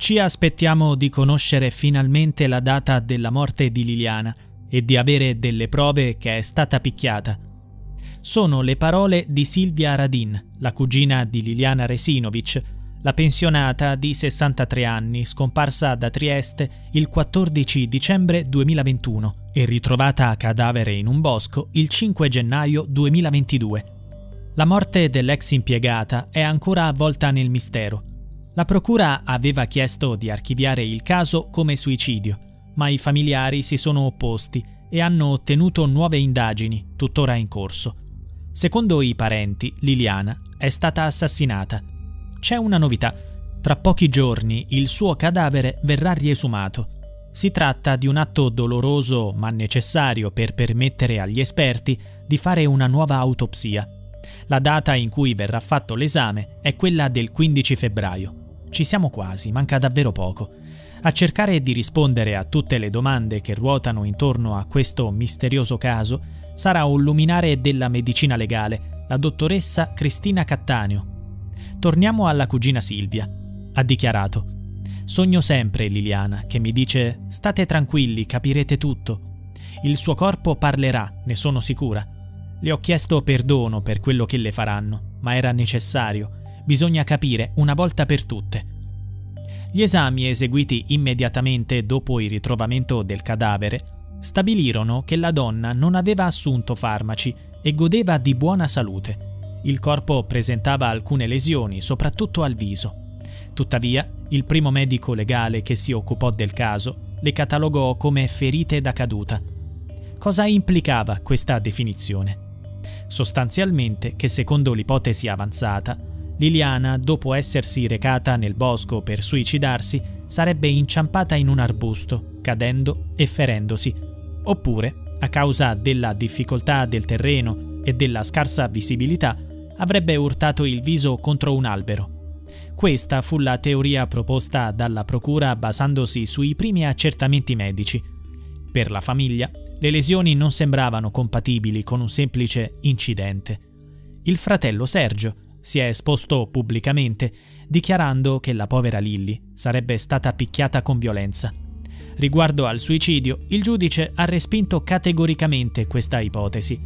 Ci aspettiamo di conoscere finalmente la data della morte di Liliana e di avere delle prove che è stata picchiata. Sono le parole di Silvia Radin, la cugina di Liliana Resinovic, la pensionata di 63 anni scomparsa da Trieste il 14 dicembre 2021 e ritrovata a cadavere in un bosco il 5 gennaio 2022. La morte dell'ex impiegata è ancora avvolta nel mistero. La procura aveva chiesto di archiviare il caso come suicidio, ma i familiari si sono opposti e hanno ottenuto nuove indagini, tuttora in corso. Secondo i parenti, Liliana è stata assassinata c'è una novità. Tra pochi giorni il suo cadavere verrà riesumato. Si tratta di un atto doloroso ma necessario per permettere agli esperti di fare una nuova autopsia. La data in cui verrà fatto l'esame è quella del 15 febbraio. Ci siamo quasi, manca davvero poco. A cercare di rispondere a tutte le domande che ruotano intorno a questo misterioso caso sarà un luminare della medicina legale, la dottoressa Cristina Cattaneo, Torniamo alla cugina Silvia. Ha dichiarato: Sogno sempre Liliana che mi dice: State tranquilli, capirete tutto. Il suo corpo parlerà, ne sono sicura. Le ho chiesto perdono per quello che le faranno, ma era necessario. Bisogna capire una volta per tutte. Gli esami eseguiti immediatamente dopo il ritrovamento del cadavere stabilirono che la donna non aveva assunto farmaci e godeva di buona salute. Il corpo presentava alcune lesioni, soprattutto al viso. Tuttavia, il primo medico legale che si occupò del caso le catalogò come ferite da caduta. Cosa implicava questa definizione? Sostanzialmente che secondo l'ipotesi avanzata, Liliana, dopo essersi recata nel bosco per suicidarsi, sarebbe inciampata in un arbusto, cadendo e ferendosi, oppure, a causa della difficoltà del terreno e della scarsa visibilità, avrebbe urtato il viso contro un albero. Questa fu la teoria proposta dalla procura basandosi sui primi accertamenti medici. Per la famiglia, le lesioni non sembravano compatibili con un semplice incidente. Il fratello Sergio si è esposto pubblicamente, dichiarando che la povera Lilly sarebbe stata picchiata con violenza. Riguardo al suicidio, il giudice ha respinto categoricamente questa ipotesi.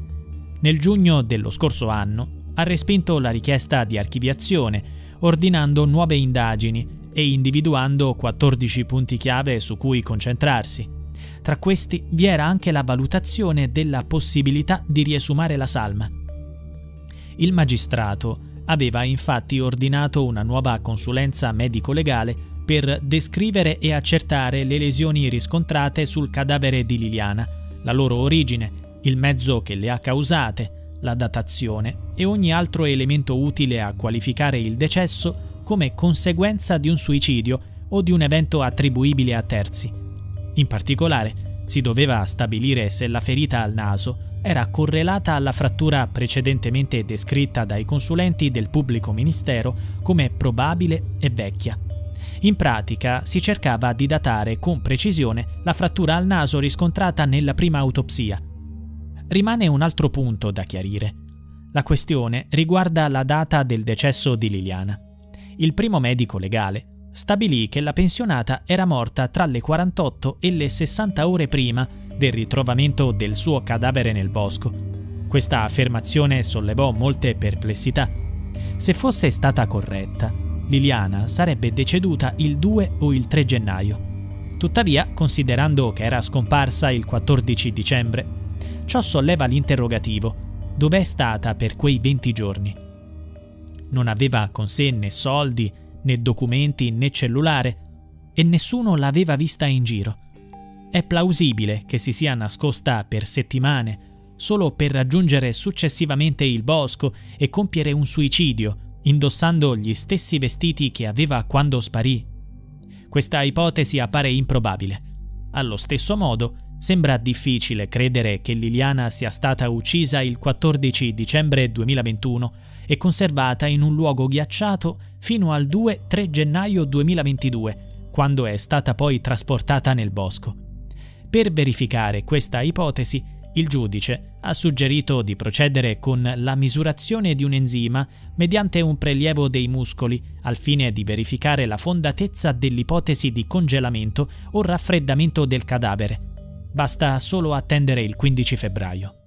Nel giugno dello scorso anno, ha respinto la richiesta di archiviazione, ordinando nuove indagini e individuando 14 punti chiave su cui concentrarsi. Tra questi vi era anche la valutazione della possibilità di riesumare la salma. Il magistrato aveva infatti ordinato una nuova consulenza medico-legale per descrivere e accertare le lesioni riscontrate sul cadavere di Liliana, la loro origine, il mezzo che le ha causate, la datazione e ogni altro elemento utile a qualificare il decesso come conseguenza di un suicidio o di un evento attribuibile a terzi. In particolare, si doveva stabilire se la ferita al naso era correlata alla frattura precedentemente descritta dai consulenti del pubblico ministero come probabile e vecchia. In pratica si cercava di datare con precisione la frattura al naso riscontrata nella prima autopsia, rimane un altro punto da chiarire. La questione riguarda la data del decesso di Liliana. Il primo medico legale stabilì che la pensionata era morta tra le 48 e le 60 ore prima del ritrovamento del suo cadavere nel bosco. Questa affermazione sollevò molte perplessità. Se fosse stata corretta, Liliana sarebbe deceduta il 2 o il 3 gennaio. Tuttavia, considerando che era scomparsa il 14 dicembre, Ciò solleva l'interrogativo. Dov'è stata per quei 20 giorni? Non aveva con sé né soldi, né documenti, né cellulare, e nessuno l'aveva vista in giro. È plausibile che si sia nascosta per settimane, solo per raggiungere successivamente il bosco e compiere un suicidio, indossando gli stessi vestiti che aveva quando sparì. Questa ipotesi appare improbabile. Allo stesso modo, Sembra difficile credere che Liliana sia stata uccisa il 14 dicembre 2021 e conservata in un luogo ghiacciato fino al 2-3 gennaio 2022, quando è stata poi trasportata nel bosco. Per verificare questa ipotesi, Il giudice ha suggerito di procedere con la misurazione di un enzima mediante un prelievo dei muscoli al fine di verificare la fondatezza dell'ipotesi di congelamento o raffreddamento del cadavere. Basta solo attendere il 15 febbraio.